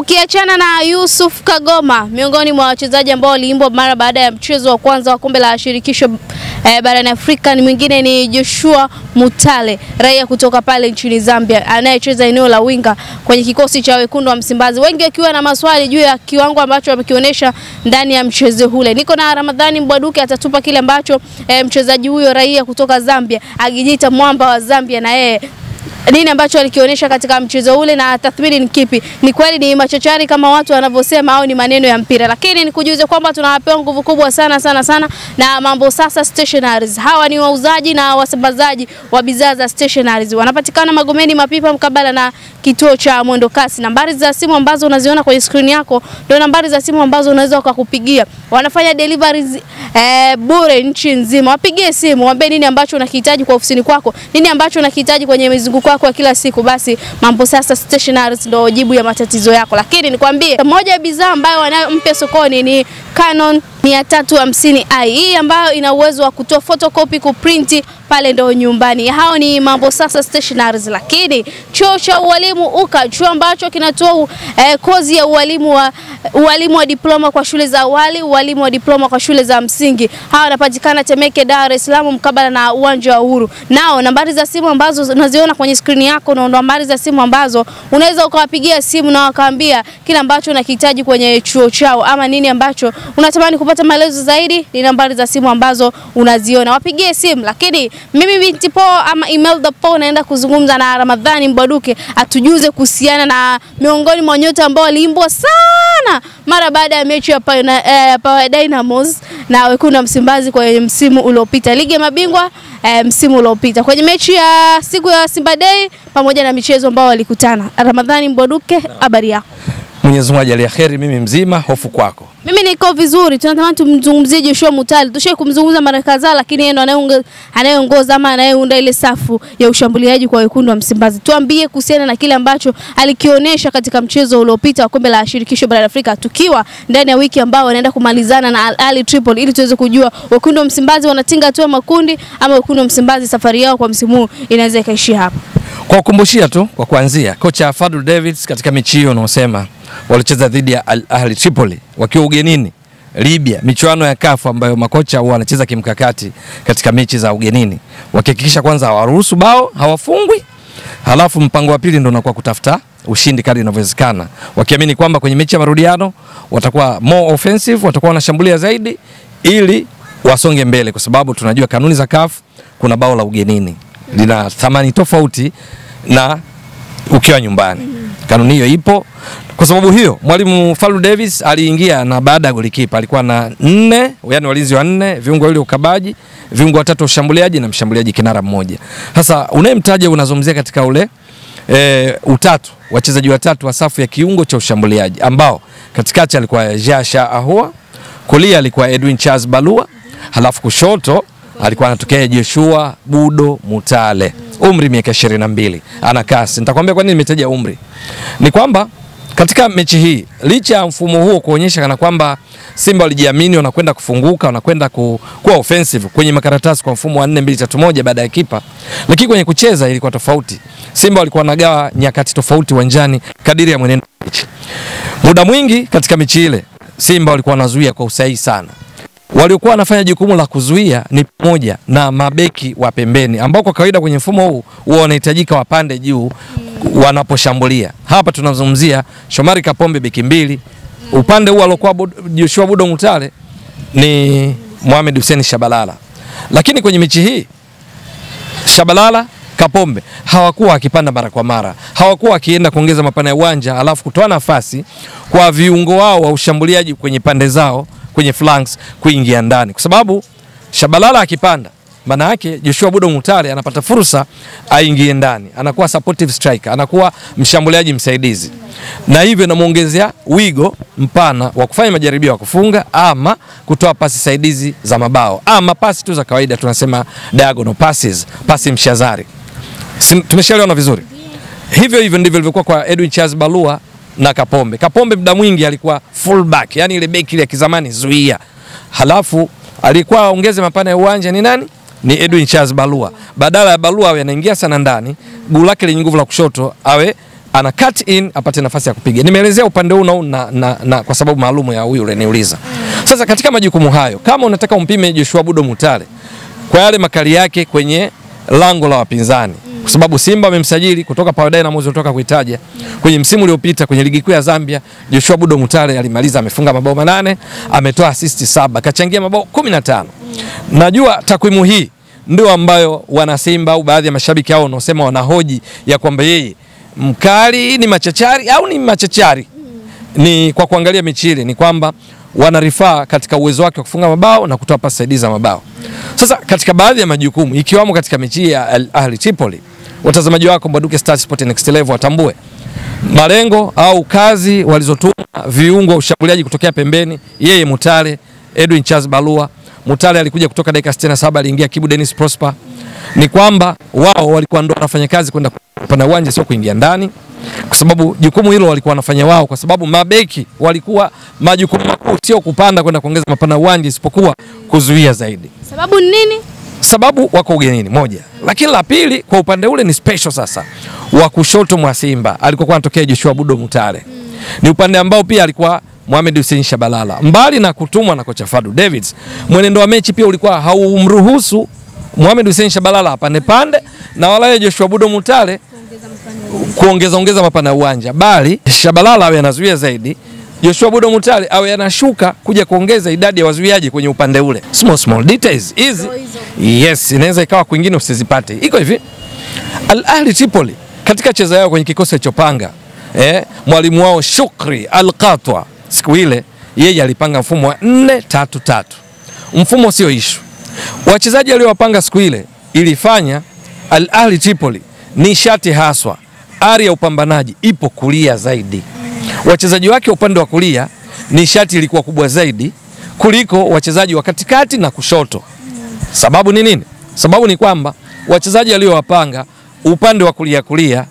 Ukiachana na Yusuf Kagoma miongoni mwa wachezaji ambao waliimbwa mara baada ya mchezo wa kwanza wa kombe la shirikisho eh, barani Afrika, ni mwingine ni Joshua Mutale, raia kutoka pale nchini Zambia anayecheza eneo la winga kwenye kikosi cha wekundu wa Msimbazi, wengi wakiwa na maswali juu ya kiwango ambacho amekionyesha ndani ya mchezo ule. Niko na Ramadhani Mbwaduke atatupa kile ambacho eh, mchezaji huyo raia kutoka Zambia akijiita mwamba wa Zambia na yeye nini ambacho alikionyesha katika mchezo ule na tathmini ni kipi? Ni kweli ni machachari kama watu wanavyosema au ni maneno ya mpira? Lakini nikujuze kwamba tunawapewa nguvu kubwa sana sana sana na Mambo Sasa Stationaries. Hawa ni wauzaji na wasambazaji wa bidhaa za stationaries, wanapatikana Magomeni Mapipa, mkabala na kituo cha mwendo kasi. Nambari za simu ambazo unaziona kwenye screen yako ndio nambari za simu ambazo unaweza ukakupigia. Wanafanya deliveries eh, bure nchi nzima. Wapigie simu, waambie nini ambacho unakihitaji kwa ofisini kwako, nini ambacho unakihitaji kwenye mizunguko yako ya kila siku, basi Mambo Sasa Stationaries ndio jibu ya matatizo yako. Lakini nikwambie moja ya bidhaa ambayo wanayo mpya sokoni ni Canon 350i hii ambayo ina uwezo wa kutoa photocopy kuprinti pale ndo nyumbani. Hao ni Mambo Sasa Stationaries. Lakini chuo cha ualimu UKA, chuo ambacho kinatoa eh, kozi ya ualimu wa ualimu wa diploma kwa shule za awali, ualimu wa diploma kwa shule za msingi. Hawa wanapatikana Temeke, Dar es Salaam, mkabala na uwanja wa Uhuru. Nao nambari za simu ambazo unaziona kwenye skrini yako na nambari za simu ambazo unaweza ukawapigia simu na wakaambia kila ambacho unakihitaji kwenye chuo chao ama nini ambacho unatamani kupata maelezo zaidi, ni nambari za simu ambazo unaziona, wapigie simu. Lakini mimi binti Po ama Imelda Po naenda kuzungumza na Ramadhani Mbwaduke atujuze kuhusiana na miongoni mwa nyota ambao waliimbwa sana mara baada ya mechi ya Power, eh, Dynamos na wekundu wa Msimbazi kwenye msimu uliopita, ligi ya mabingwa eh, msimu uliopita kwenye mechi ya siku ya Simba Day pamoja na michezo ambao walikutana. Ramadhani Mbwaduke, habari yako? Mwenyezi Mungu ajalie kheri, mimi mzima, hofu kwako. Mimi niko vizuri. Tunatamani tumzungumzie Joshua Mutale. Tushai kumzungumza mara kadhaa, lakini yeye ndo anayeongoza ama anayeunda ile safu ya ushambuliaji kwa wekundu wa Msimbazi. Tuambie kuhusiana na kile ambacho alikionyesha katika mchezo uliopita wa kombe la shirikisho barani Afrika, tukiwa ndani ya wiki ambao wanaenda kumalizana na Al Ahly Tripoli, ili tuweze kujua wekundu wa Msimbazi wanatinga hatua makundi ama wekundu wa Msimbazi safari yao kwa msimu huu inaweza ikaishia hapa. Kwa kukumbushia tu kwa kuanzia, kocha Fadlu Davids katika mechi hiyo unaosema walicheza dhidi ya Al Ahli Tripoli wakiwa ugenini. Libya, michuano ya kafu ambayo makocha huwa wanacheza kimkakati katika mechi za ugenini, wakihakikisha kwanza hawaruhusu bao, hawafungwi, halafu mpango wa pili ndio unakuwa kutafuta ushindi kadri inavyowezekana, wakiamini kwamba kwenye mechi ya marudiano watakuwa more offensive, watakuwa wanashambulia zaidi ili wasonge mbele, kwa sababu tunajua kanuni za kafu, kuna bao la ugenini. Lina thamani tofauti na ukiwa nyumbani. Kanuni hiyo ipo. Kwa sababu hiyo mwalimu Falu Davis aliingia na baada ya golikipa alikuwa na nne, yani walinzi wa nne, viungo wawili ukabaji, viungo watatu ushambuliaji na mshambuliaji kinara mmoja. Sasa unayemtaja unazungumzia katika ule e, utatu, wachezaji watatu wa safu ya kiungo cha ushambuliaji ambao katikati alikuwa Jasha Ahua, kulia alikuwa Edwin Charles Balua, halafu kushoto alikuwa anatokea Joshua Budo Mutale, umri miaka ishirini na mbili, ana kasi. Nitakwambia kwa nini nimetaja umri, ni kwamba katika mechi hii licha ya mfumo huo kuonyesha kana kwamba Simba walijiamini, wanakwenda kufunguka, wanakwenda ku, kuwa offensive kwenye makaratasi kwa mfumo wa 4 2 3 1 baada ya kipa, lakini kwenye kucheza ilikuwa tofauti. Simba walikuwa wanagawa nyakati tofauti uwanjani kadiri ya mwenendo wa mechi. Muda mwingi katika mechi ile Simba walikuwa wanazuia kwa usahihi sana waliokuwa wanafanya jukumu la kuzuia ni pamoja na mabeki wa pembeni ambao kwa kawaida kwenye mfumo huu huwa wanahitajika wapande juu wanaposhambulia. Hapa tunazungumzia Shomari Kapombe beki mbili, upande huu alokuwa Joshua Budo Mutale ni Mohamed Hussein Shabalala. Lakini kwenye mechi hii Shabalala Kapombe hawakuwa akipanda mara kwa mara, hawakuwa akienda kuongeza mapana ya uwanja alafu kutoa nafasi kwa viungo wao wa ushambuliaji kwenye pande zao kwenye flanks kuingia ndani, kwa sababu Shabalala akipanda, maana yake Joshua Budo Mutale anapata fursa aingie ndani, anakuwa supportive striker, anakuwa mshambuliaji msaidizi, na hivyo namuongezea wigo mpana wa kufanya majaribio ya kufunga ama kutoa pasi saidizi za mabao ama pasi tu za kawaida, tunasema diagonal passes, pasi mshazari. Tumeshaelewana vizuri. Hivyo hivyo ndivyo ilivyokuwa kwa Edwin Charles Balua na Kapombe. Kapombe muda mwingi alikuwa full back, yani ile beki ya kizamani zuia. Halafu alikuwa aongeze mapana ya uwanja ni nani? Ni Edwin Charles Balua. Badala ya Balua awe anaingia sana ndani, guu lake lenye nguvu la kushoto awe ana cut in apate nafasi ya kupiga. Nimeelezea upande huu na, na, na, na kwa sababu maalumu ya huyu uliniuliza. Sasa katika majukumu hayo, kama unataka umpime Joshua Budo Mutale kwa yale makali yake kwenye lango la wapinzani kwa sababu Simba amemsajili kutoka Power Dynamos kutoka kuitaja kwenye msimu uliopita kwenye ligi kuu ya Zambia. Joshua Budo Mutale alimaliza amefunga mabao manane, ametoa assist saba, kachangia mabao 15. Najua takwimu hii ndio ambayo wana Simba au baadhi ya mashabiki hao wanaosema wanahoji ya kwamba yeye mkali ni machachari au ni machachari. Ni kwa kuangalia mechi ile ni kwamba wanarifaa katika uwezo wake wa kufunga mabao na kutoa pasi saidizi za mabao. Sasa katika baadhi ya majukumu ikiwamo katika mechi ya Al Ahli Tripoli, watazamaji wako Mbwaduke Stars Sport Next Level watambue malengo au kazi walizotuma viungo ushambuliaji kutokea pembeni, yeye Mutale, Edwin Charles Balua. Mutale alikuja kutoka dakika 67 aliingia Kibu Dennis Prosper. Ni kwamba wao walikuwa ndo wanafanya kazi kwenda kupanda uwanja, sio kuingia ndani, kwa sababu jukumu hilo walikuwa wanafanya wao, kwa sababu mabeki walikuwa majukumu makuu sio kupanda kwenda kuongeza mapana uwanja, isipokuwa kuzuia zaidi Sababu nini? Sababu wako ugenini moja, lakini la pili kwa upande ule ni special sasa wa kushoto mwa Simba. Alikokuwa anatokea Joshua Budo Mutale. Ni upande ambao pia alikuwa Mohamed Hussein Shabalala. Mbali na kutumwa na kocha Fadu Davids, mwenendo wa mechi pia ulikuwa haumruhusu Mohamed Hussein Shabalala apande pande na wala Joshua Budo Mutale kuongeza ongeza mapana ya uwanja, bali Shabalala awe anazuia zaidi, Joshua Budo Mutale awe anashuka kuja kuongeza idadi ya wazuiaji kwenye upande ule. Small small details hizi, yes, inaweza ikawa kwingine usizipate. Iko hivi, Al Ahli Tripoli katika cheza yao kwenye kikosi alichopanga eh, mwalimu wao Shukri Al Qatwa siku ile yeye alipanga mfumo wa 4-3-3. Mfumo sio ishu. Wachezaji aliowapanga siku ile ilifanya Al Ahli Tripoli ni shati haswa, ari ya upambanaji ipo kulia zaidi. Wachezaji wake upande wa kulia ni shati ilikuwa kubwa zaidi kuliko wachezaji wa katikati na kushoto. Sababu ni nini? Sababu ni kwamba wachezaji aliyowapanga upande wa kulia kulia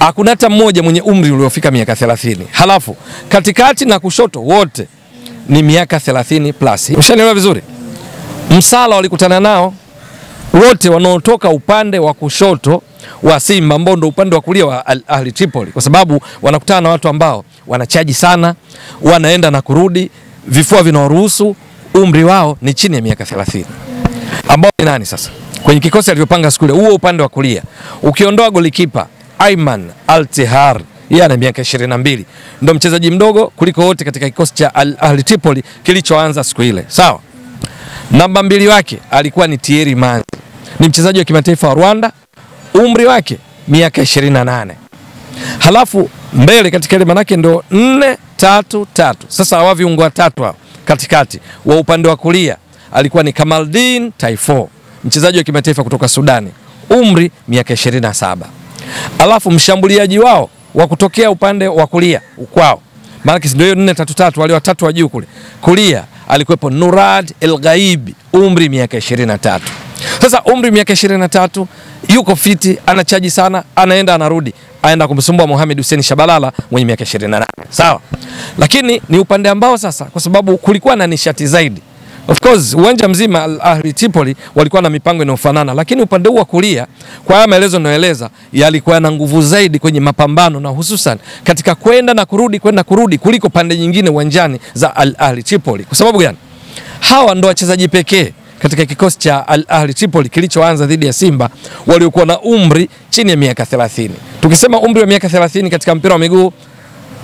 hakuna hata mmoja mwenye umri uliofika miaka 30. Halafu katikati na kushoto wote ni miaka 30 plus. Ushanielewa vizuri? Msala walikutana nao wote wanaotoka upande wa kushoto wa Simba ambao ndo upande wa kulia wa Ahli Tripoli, kwa sababu wanakutana na watu ambao wanachaji sana, wanaenda na kurudi, vifua vinaoruhusu, umri wao ni chini ya miaka 30. Ambao ni nani sasa? Kwenye kikosi alivyopanga siku ile, huo upande wa kulia, ukiondoa golikipa Ayman Altihar yeye ana miaka 22, ndo mchezaji mdogo kuliko wote katika kikosi cha Ahli Tripoli kilichoanza siku ile, sawa. Namba mbili wake alikuwa ni Thierry Manzi, ni mchezaji wa kimataifa wa Rwanda, umri wake miaka 28. Halafu mbele katika ile manake ndo 4 3 3. Sasa hawa viungo watatu hao katikati wa upande wa kulia alikuwa ni Kamaldin Taifo, mchezaji wa kimataifa kutoka Sudani, umri miaka 27. Alafu mshambuliaji wao wa kutokea upande wa kulia kwao, maana ndio hiyo 4 3 3, wale watatu wa juu kule kulia alikuwepo Nurad El Ghaibi, umri miaka 23. Sasa umri miaka 23, yuko fiti, anachaji sana, anaenda anarudi, aenda kumsumbua Mohamed Hussein Shabalala mwenye miaka 28. Sawa, lakini ni upande ambao sasa, kwa sababu kulikuwa na nishati zaidi Of course uwanja mzima Al Ahli Tripoli walikuwa na mipango inayofanana, lakini upande huu wa kulia, kwa haya maelezo ninayoeleza, yalikuwa na nguvu zaidi kwenye mapambano na hususan katika kwenda na kurudi, kwenda kurudi kuliko pande nyingine uwanjani za Al Ahli Tripoli. Kwa sababu gani? Hawa ndo wachezaji pekee katika kikosi cha Al Ahli Tripoli kilichoanza dhidi ya Simba waliokuwa na umri chini ya miaka 30. Tukisema umri wa miaka 30 katika mpira wa miguu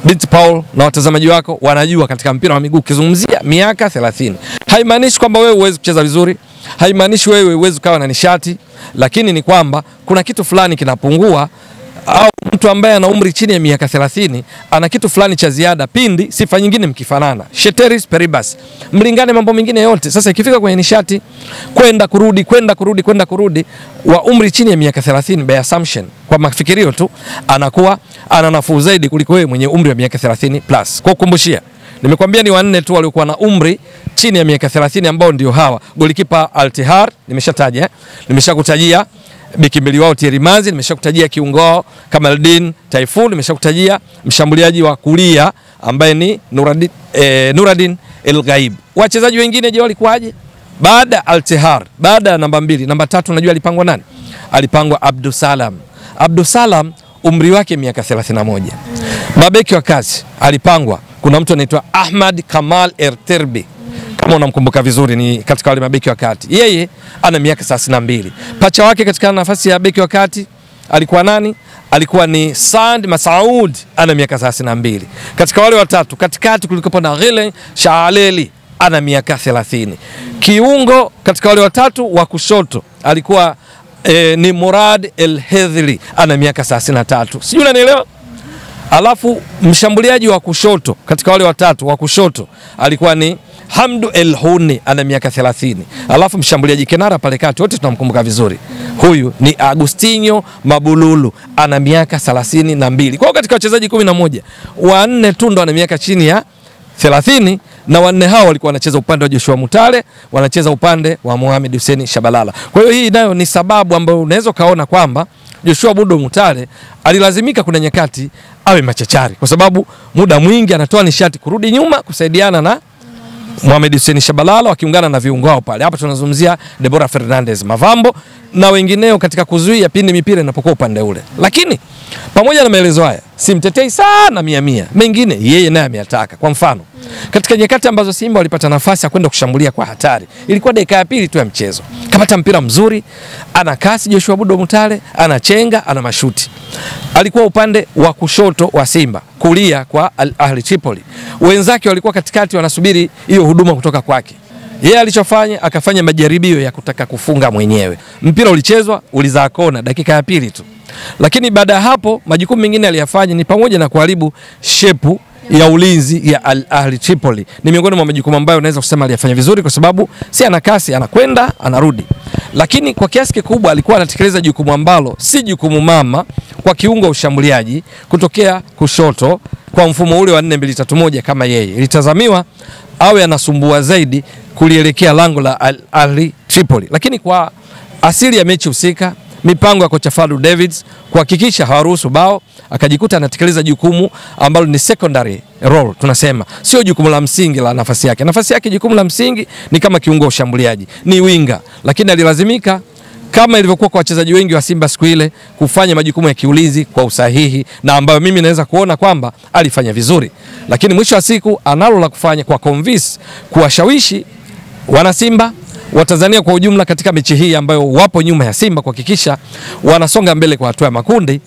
Binti Paul na watazamaji wako wanajua katika mpira wa miguu ukizungumzia miaka 30 haimaanishi kwamba wewe huwezi kucheza vizuri, haimaanishi wewe huwezi ukawa na nishati, lakini ni kwamba kuna kitu fulani kinapungua, au mtu ambaye ana umri chini ya miaka 30 ana kitu fulani cha ziada pindi sifa nyingine mkifanana, ceteris paribus, mlingane mambo mengine yote. Sasa ikifika kwenye nishati, kwenda kurudi, kwenda kurudi, kwenda kurudi, wa umri chini ya miaka 30 by assumption, kwa mafikirio tu, anakuwa ana nafuu zaidi kuliko wewe mwenye umri wa miaka 30 plus. Kwa kukumbushia, nimekwambia ni wanne tu waliokuwa na umri chini ya miaka 30 ambao ndio hawa: golikipa Altihar nimeshataja, eh? nimeshakutajia beki mbili wao Thierry Manzi, nimeshakutajia kiungo wao Kamaldin Taifun, nimeshakutajia mshambuliaji wa kulia ambaye ni Nuradin, eh, Nuradin El Gaib. Wachezaji wengine je, walikuwaje? Baada Altihar, baada ya namba mbili, namba tatu unajua alipangwa nani? Alipangwa Abdusalam. Abdusalam umri wake miaka 31. Mabeki wa kazi alipangwa, kuna mtu anaitwa Ahmad Kamal Erterbi kama unamkumbuka vizuri, ni katika wale mabeki wa kati. Yeye ana miaka 32. Pacha wake katika nafasi ya beki wa kati alikuwa nani? Alikuwa ni Sand Masaud, ana miaka 32. Katika wale watatu katikati kulikuwa na Ghile Shaaleli ana miaka 30. Kiungo katika wale watatu wa kushoto alikuwa eh, ni Murad El Hedhli ana miaka 33. Sijui unanielewa? Alafu mshambuliaji wa kushoto katika wale watatu wa kushoto alikuwa ni Hamdu El Huni ana miaka 30. Alafu mshambuliaji kenara pale kati wote tunamkumbuka vizuri. Huyu ni Agustinho Mabululu ana miaka 32. Kwa hiyo katika wachezaji 11, wanne tu ndo ana miaka chini ya 30 na wanne hao walikuwa wanacheza upande wa Joshua Mutale, wanacheza upande wa Mohamed Hussein Shabalala. Kwa hiyo hii nayo ni sababu ambayo unaweza ukaona kwamba Joshua Budo Mutale alilazimika kuna nyakati awe machachari, kwa sababu muda mwingi anatoa nishati kurudi nyuma kusaidiana na Mohamed Hussein Shabalala wakiungana na viungo wao pale. Hapa tunazungumzia Deborah Fernandez Mavambo na wengineo katika kuzuia pindi mipira inapokuwa upande ule. Lakini pamoja na maelezo haya, simtetei sana mia mia, mengine yeye naye ameyataka. Kwa mfano, katika nyakati ambazo Simba walipata nafasi ya kwenda kushambulia kwa hatari, ilikuwa dakika ya pili tu ya mchezo, kapata mpira mzuri, ana kasi Joshua Budo Mutale, anachenga, ana mashuti. Alikuwa upande wa kushoto wa Simba, kulia kwa Ahli Tripoli. Wenzake walikuwa katikati wanasubiri hiyo huduma kutoka kwake. Yeye alichofanya akafanya majaribio ya kutaka kufunga mwenyewe. Mpira ulichezwa, ulizaa kona dakika ya pili tu. Lakini baada ya hapo majukumu mengine aliyafanya ni pamoja na kuharibu shepu ya ulinzi ya Al Ahli Tripoli. Ni miongoni mwa majukumu ambayo unaweza kusema aliyafanya vizuri kwa sababu si ana kasi, anakwenda, anarudi. Lakini kwa kiasi kikubwa alikuwa anatekeleza jukumu ambalo si jukumu mama kwa kiungo ushambuliaji kutokea kushoto kwa mfumo ule wa 4 2 3 1 kama yeye. Ilitazamiwa awe anasumbua zaidi kulielekea lango la Al Tripoli. Lakini kwa asili ya mechi husika mipango ya kocha Fadlu Davids kuhakikisha hawaruhusu bao, akajikuta anatekeleza jukumu ambalo ni secondary role, tunasema sio jukumu la msingi la nafasi yake. Nafasi yake jukumu la msingi ni kama kiungo ushambuliaji, ni winga, lakini alilazimika kama ilivyokuwa kwa wachezaji wengi wa Simba siku ile kufanya majukumu ya kiulinzi kwa usahihi, na ambayo mimi naweza kuona kwamba alifanya vizuri, lakini mwisho wa siku analo la kufanya kwa convince, kuwashawishi wana Simba Watanzania kwa ujumla katika mechi hii ambayo wapo nyuma ya Simba kuhakikisha wanasonga mbele kwa hatua ya makundi,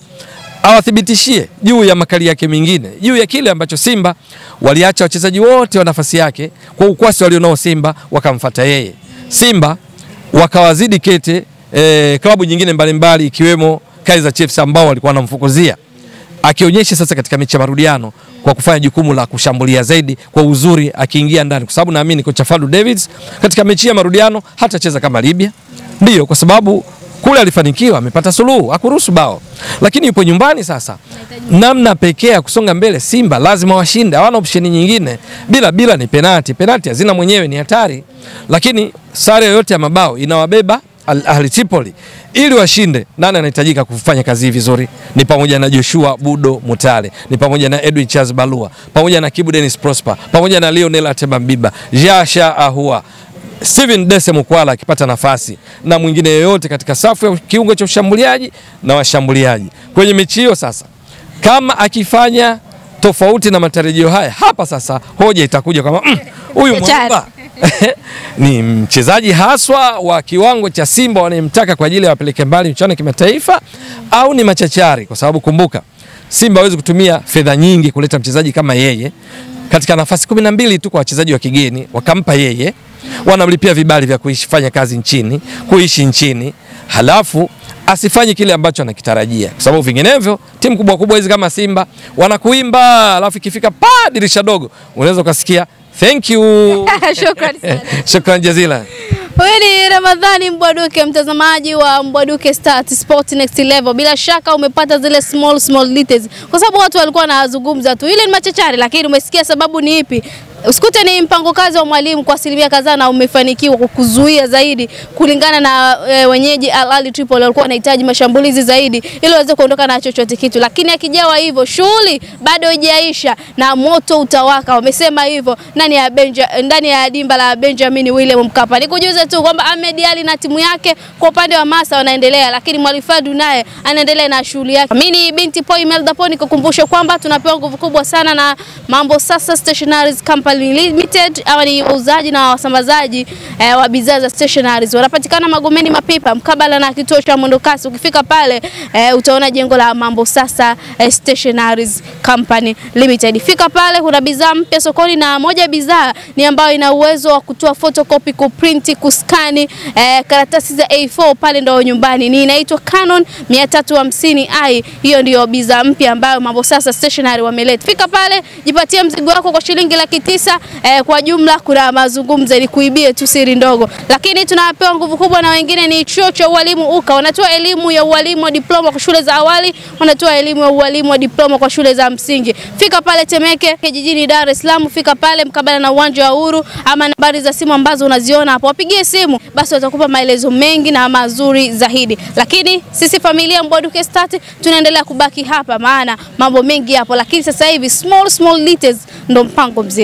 awathibitishie juu ya makali yake mengine, juu ya kile ambacho Simba waliacha wachezaji wote wa nafasi yake kwa ukwasi walionao Simba wakamfata yeye. Simba wakawazidi kete eh, klabu nyingine mbalimbali ikiwemo Kaizer Chiefs ambao walikuwa wanamfukuzia akionyesha sasa katika mechi ya marudiano kwa kufanya jukumu la kushambulia zaidi kwa uzuri akiingia ndani, kwa sababu naamini kocha Fadlu Davids katika mechi ya marudiano hatacheza kama Libya, ndio kwa sababu kule alifanikiwa, amepata suluhu, hakuruhusu bao, lakini yupo nyumbani sasa. Namna pekee ya kusonga mbele, Simba lazima washinde, hawana opsheni nyingine. Bila bila ni penati, penati hazina mwenyewe, ni hatari, lakini sare yoyote ya mabao inawabeba Al Ahli Tripoli ili washinde. Nani anahitajika kufanya kazi hii vizuri? Ni pamoja na Joshua Budo Mutale, ni pamoja na Edwin Charles Balua, pamoja na Kibu Dennis Prosper, pamoja na Lionel Ateba Mbiba, Jasha Ahua, Steven Dese Mukwala akipata nafasi na mwingine yoyote katika safu ya kiungo cha ushambuliaji na washambuliaji kwenye mechi hiyo. Sasa kama akifanya tofauti na matarajio haya, hapa sasa hoja itakuja kama huyu mm, ni mchezaji haswa wa kiwango cha Simba wanayemtaka kwa ajili ya wapeleke mbali mchuano kimataifa au ni machachari? Kwa sababu kumbuka, Simba hawezi kutumia fedha nyingi kuleta mchezaji kama yeye. Katika nafasi kumi na mbili tu kwa wachezaji wa kigeni, wakampa yeye, wanamlipia vibali vya kufanya kazi nchini, kuishi nchini, halafu asifanye kile ambacho anakitarajia, kwa sababu vinginevyo timu kubwa kubwa hizi kama Simba wanakuimba, alafu ikifika pa dirisha dogo unaweza ukasikia Thank you. Shukrani sana. Shukran jazila. Huyu ni Ramadhani Mbwaduke, mtazamaji wa Mbwaduke Start Sport Next Level. Bila shaka umepata zile small small details, kwa sababu watu walikuwa wanazungumza tu ile ni machachari, lakini umesikia sababu ni ipi? Usikute ni mpango kazi wa mwalimu kwa asilimia kadhaa na umefanikiwa kukuzuia kuzuia zaidi, kulingana na e, wenyeji Al Ahly Tripoli walikuwa wanahitaji mashambulizi zaidi ili waweze kuondoka na chochote kitu, lakini akijawa hivyo shughuli bado haijaisha na moto utawaka. Wamesema hivyo ndani ya Benja, ndani ya dimba la Benjamin William Mkapa. Nikujuze tu kwamba Ahmed Ally na timu yake kwa upande wa Masa wanaendelea, lakini Mwalimu Fadlu naye anaendelea na shughuli yake. Mimi binti Poi Melda Poi, nikukumbusha kwamba tunapewa nguvu kubwa sana na Mambo Sasa Stationaries Company Limited. Hawa ni wauzaji na wasambazaji eh, wa bidhaa za stationaries. Wanapatikana Magomeni Mapipa, mkabala na kituo cha mwendokasi. Ukifika pale eh, utaona jengo la Mambo Sasa eh, Stationaries Company Limited. Fika pale, kuna bidhaa mpya sokoni, na moja bidhaa ni ambayo ina uwezo wa kutoa photocopy, kuprinti, kuskani eh, karatasi za A4 pale ndo nyumbani. Ni inaitwa Canon 350i. Hiyo ndio bidhaa mpya ambayo Mambo Sasa Stationery wameleta. Fika pale, jipatie mzigo wako kwa shilingi laki tisa. Eh, kwa jumla kuna mazungumzo ili kuibie tu siri ndogo, lakini tunapewa nguvu kubwa na wengine. Ni chuo cha ualimu UKA, wanatoa elimu ya ualimu wa diploma kwa shule za awali, wanatoa elimu ya ualimu wa diploma kwa shule za msingi. Fika pale Temeke jijini Dar es Salaam, fika pale mkabala na uwanja wa Uhuru, ama nambari za simu ambazo unaziona hapo, wapigie simu basi watakupa maelezo mengi na mazuri zaidi. Lakini sisi familia Mbwaduke Start tunaendelea kubaki hapa, maana mambo mengi yapo, lakini sasa hivi small small details ndo mpango mzima.